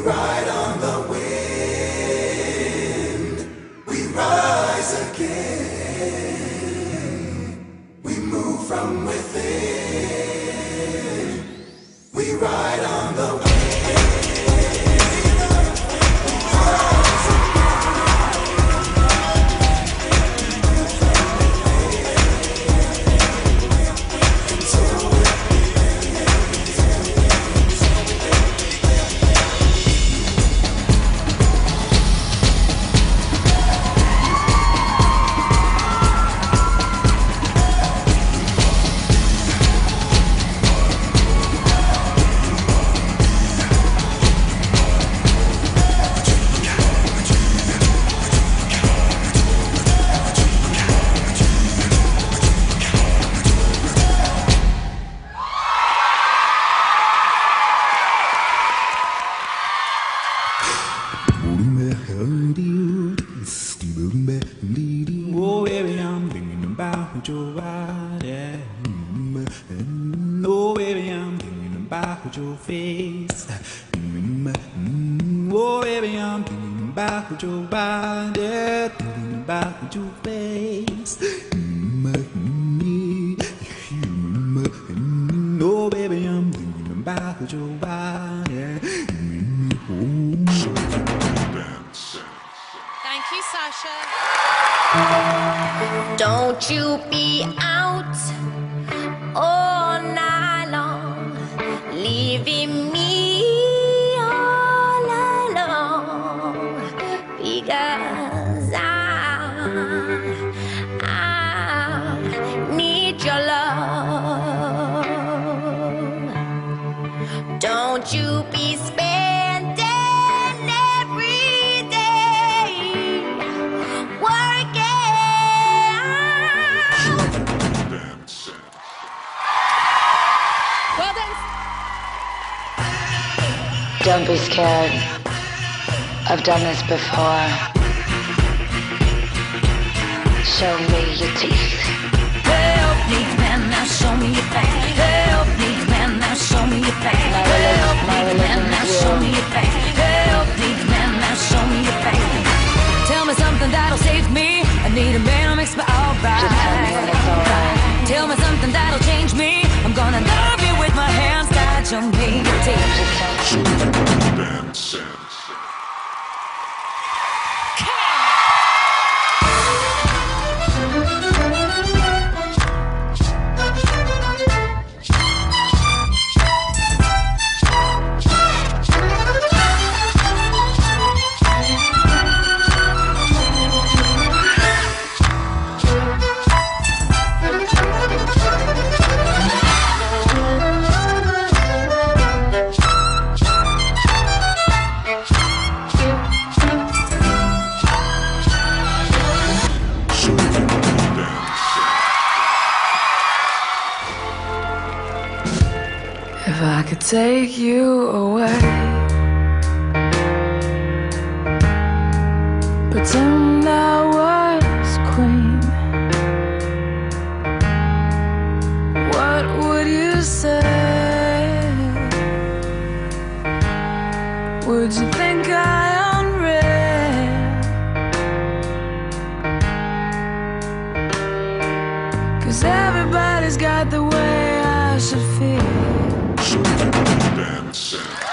ride on the wind. We rise again. We move from within. Your body. Mm, Oh, baby, I'm thinking about your face. Mm, mm, Oh, baby, I'm thinking about your body. Thinking about your face. Mm, mm, mm, Oh, baby, I'm thinking about your body. Sasha. Don't you be out all night long, leaving me all alone because I, I need your love. Don't you be spending Don't be scared. I've done this before. Show me your teeth. Help needs man, now show me your back. Help needs man, now show me your back. Help needs man, now show me your back. Help needs man, now show me your back. Tell me something that'll save me. I need a man who makes me alright. Just tell me when it's alright. Tell me something that'll change me. I'm gonna love you with my hands tied. Show me your teeth. Just could take you away. Pretend I was queen. What would you say? Would you think I unread? Cause everybody's got the way I should feel dancing.